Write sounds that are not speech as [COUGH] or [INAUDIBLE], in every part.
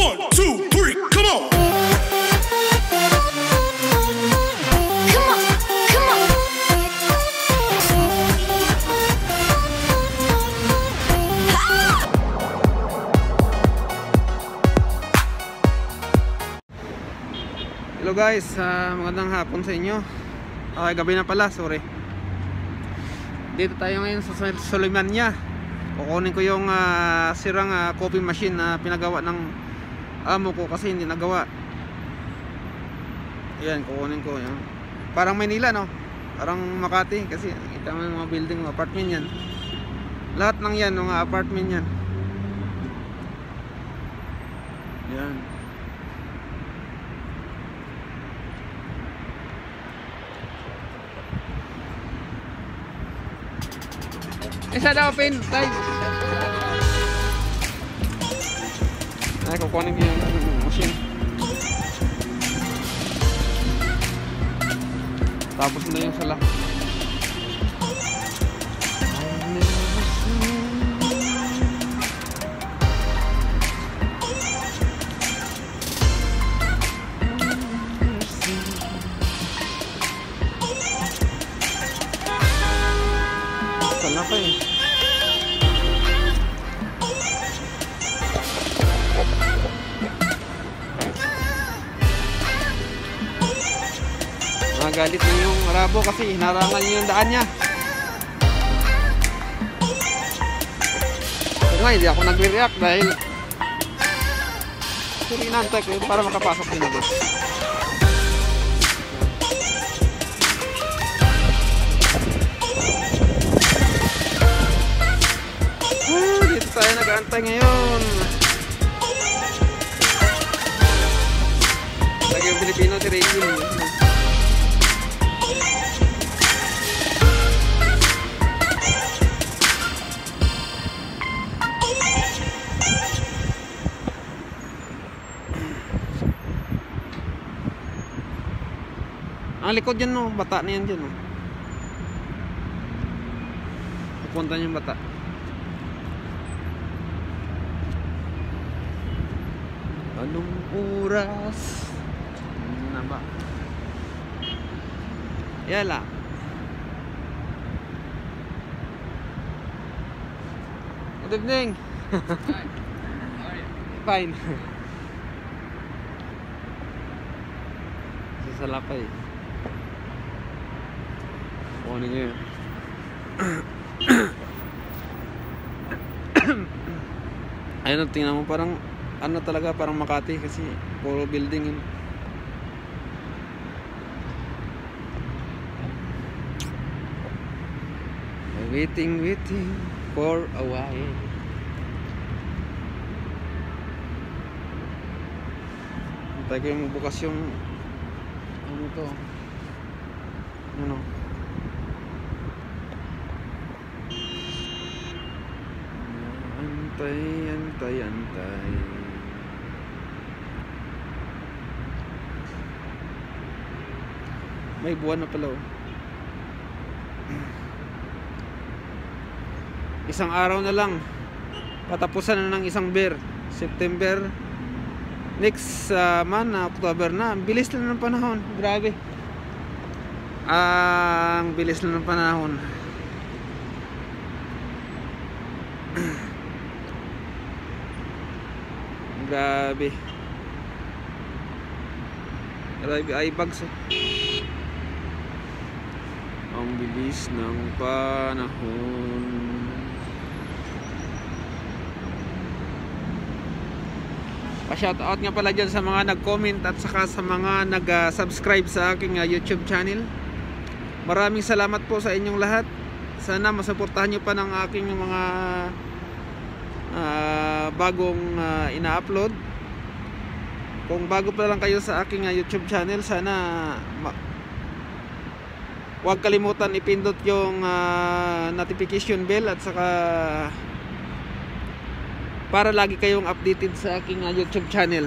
One, two, three, come on. Come on, come on. Hello guys, ah, magandang hapon sa inyo Okay, gabi na pala, sorry Dito tayo ngayon sa Sul- Sulimanya Kukunin ko yung ah, sirang ah, coffee machine na pinagawa ng amo ko kasi hindi nagawa Yan, kukunin ko yan. Parang Manila no? Parang Makati kasi kita mo yung mga building, mga apartment yan Lahat ng yan, mga apartment yan Yan Isa daw pin, tay. Ay, kukunin ko yung machine. Tapos na yung. Sala Nagalit na yung rabo kasi hinarangan niya yung daan niya. Ito nga, hindi ako nagre-react dahil Pero inantay ko para makapasok din ako. Ah, dito tayo nag-aantay ngayon. Lagi yung Pilipino si Regine. Ang likod yan no, bata na yan dyan no. Pupunta yung bata. Anong oras? Ano ba? Yala. Good evening. [LAUGHS] Fine. [LAUGHS] Sa salapay. Kunin niyo yun. Ayun, tingnan mo parang ano talaga parang Makati kasi puro building yun. Waiting, waiting for a while. Ko yung bukas yung ano to ano Antay, antay, antay. May buwan na pala oh. Isang araw na lang. Patapusan na ng isang beer. September. Next uh, man, na October na. Ang bilis lang ng panahon. Grabe. Ah, ang bilis lang ng panahon. [CLEARS THROAT] Grabe. Grabe ay bags oh. Ang bilis ng panahon. Pa-shoutout nga pala dyan sa mga nag-comment at saka sa mga nag-subscribe sa aking uh, YouTube channel. Maraming salamat po sa inyong lahat. Sana masuportahan nyo pa ng aking mga ah, bagong ah, ina-upload. Kung bago pa lang kayo sa aking ah, YouTube channel, sana huwag kalimutan ipindot yung ah, notification bell at saka para lagi kayong updated sa aking ah, YouTube channel.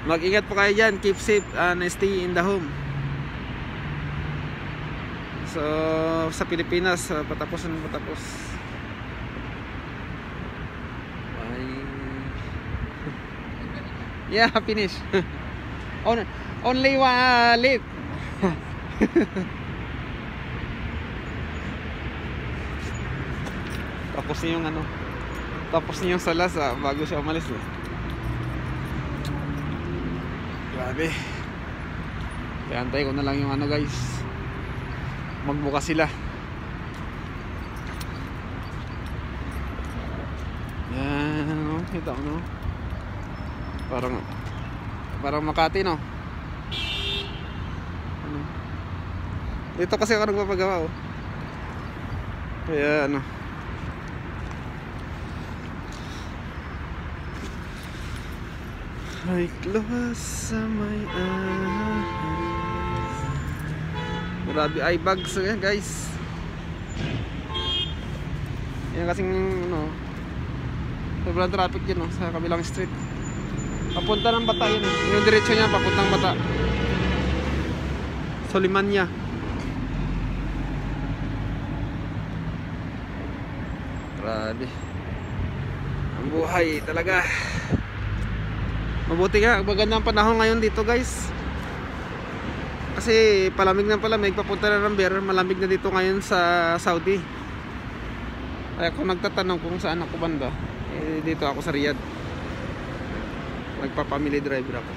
Mag-ingat po kayo dyan. Keep safe and stay in the home. So, ah, sa Pilipinas, uh, patapos na patapos. Bye. [LAUGHS] yeah, finish. [LAUGHS] On, only one uh, late. [LAUGHS] tapos na yung ano. Tapos na yung salas ah, bago siya umalis. Eh. Grabe. Kaya antay ko na lang yung ano guys. Magbukas sila. Yan, ano, kita mo no. Parang parang Makati no. Ano? Dito kasi ako nagpapagawa oh. Kaya ano. Ay, close sa may ahas. Grabe eye bags eh, guys. Yan kasing ano, sobrang traffic yun no, sa kabilang street. Papunta ng bata yun eh. Yung diretso niya, papuntang bata. Solimanya. Grabe. Ang buhay talaga. Mabuti nga, magandang panahon ngayon dito guys. Kasi palamig na palamig, papunta na ng beer, malamig na dito ngayon sa Saudi. Kaya kung nagtatanong kung saan ako banda, eh, dito ako sa Riyadh. Nagpa-family driver ako.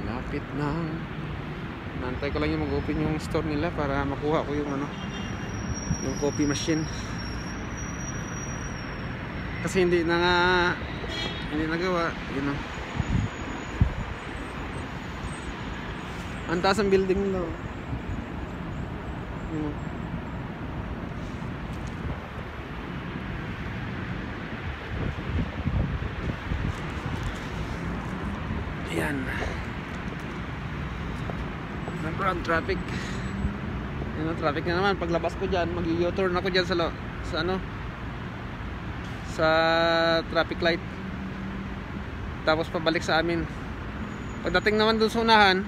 Malapit na. Nantay ko lang yung mag-open yung store nila para makuha ko yung ano, yung coffee machine. Kasi hindi na nga hindi nagawa, you know. Ang taas ang building nila. Yun, oh. Ayan. Nag-run traffic. Yun ang traffic na naman. Paglabas ko dyan, mag-u-turn ako dyan sa, sa ano, sa traffic light. Tapos pabalik sa amin. Pagdating naman dun sa unahan,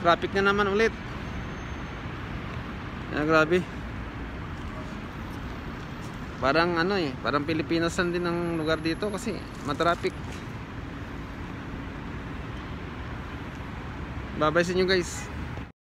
traffic na naman ulit. Yan, grabe. Parang ano eh, parang Pilipinas lang din ang lugar dito kasi matraffic. Bye-bye sa inyo guys.